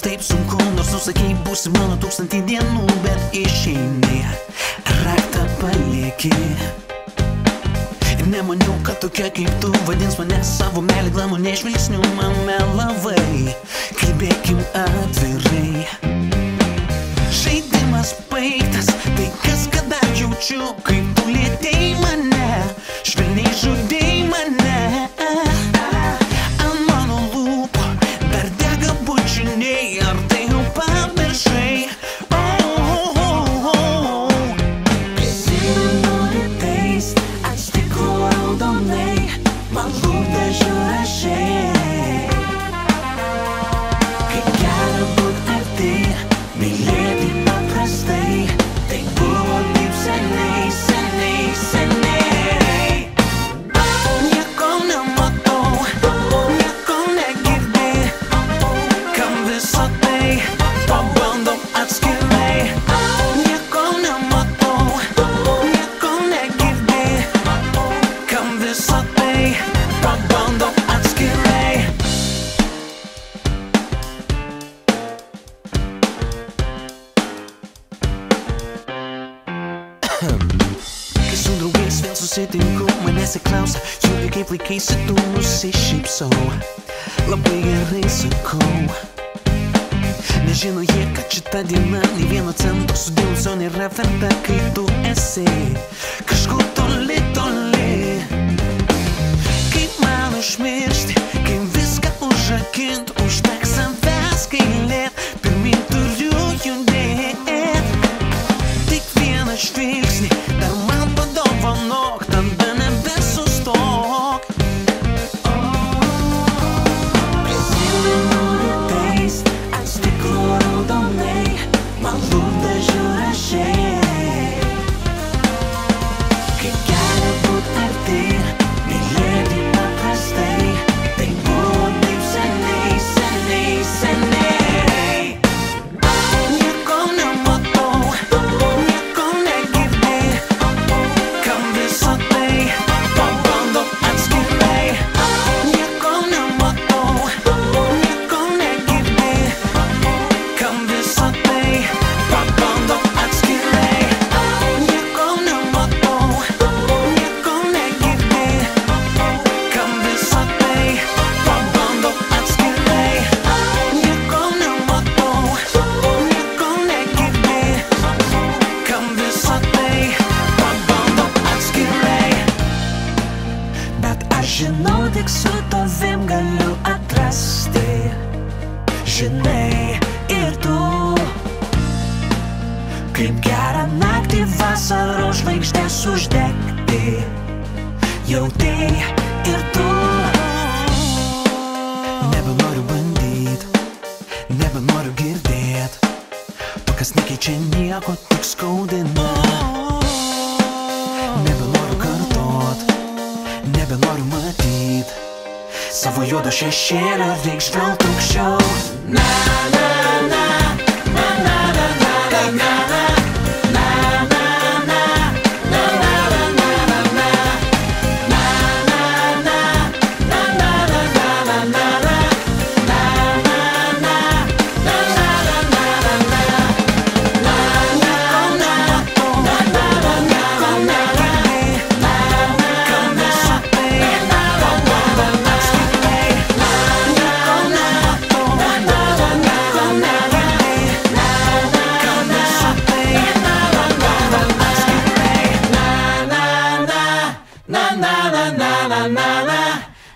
taip sunku, nors nusakei būsi mano tūkstantį dienų, bet išeini, raktą palieki. Ir nemaniau, kad tokia kaip tu vadins mane savo meilį glamų nežvilgsniu, man melavai, kalbėkim atvirai. Žaidimas baigtas, tai kas kada jaučiu, kaip Zonder weersveld, zo zit in Rome En ze klaus Jullie geven keizer doen ons is sheep zo La bega risico Не жена е качета дина Не вена цен, то судил зони рефер Так и до есе Кашко žinau, tik su tavim galiu atrasti. Žinai ir tu, kaip gerą naktį vasaros žvaigždės uždegti. Jauti ir tu. Nebenoriu bandyt, nebenoriu girdėt. To, kas nekeičia nieko, tik skaudina. Nebenoriu kartot, nebenoriu matyt. Savo juodo šešėlio reik žvelgt aukščiau. Na, na,